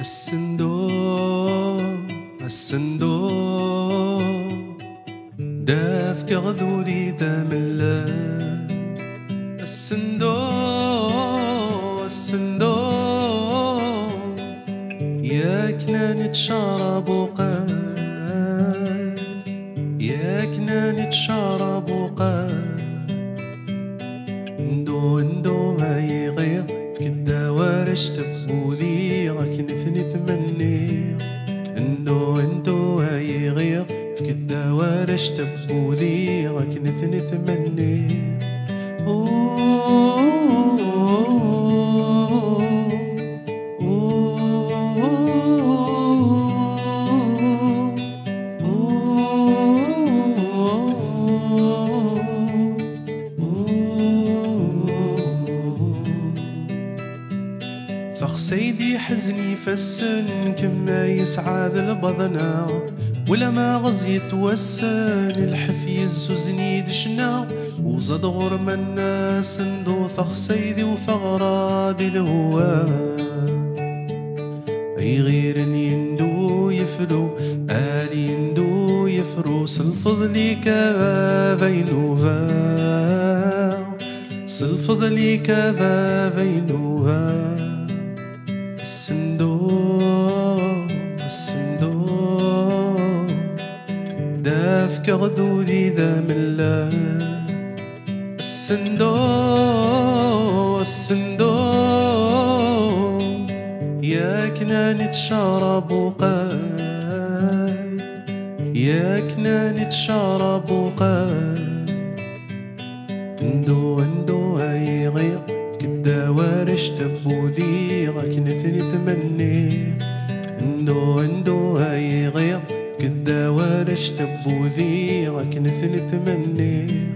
الصندوق الصندوق داف كغدولي ذا ملا الصندوق الصندوق ياكنا نتشرب وقال ياكنا نتشرب كدا تبولي غاك نثني تمني فخ سيدي حزني فالسن كما يسعاد البضنا ولا ما غزي يتوسن الحفي الزوزني دشنا وزاد غرم الناس ندو فخ سيدي وثغرادي الهوا أي غير يندو يفلو آل يندو يفروس الفضل كبابينوها سلفضلي كبابينوها داف كغدودي ذا ملا. الصندوق الصندوق ياكنا نتشرب وقاي ياكنا نتشرب وقاي ندو ندو هاي غير. كدا وارش تبو ذي غاك تمني. ندو ندو هاي غير. قد اشتب بوذيعك نثل تمنيت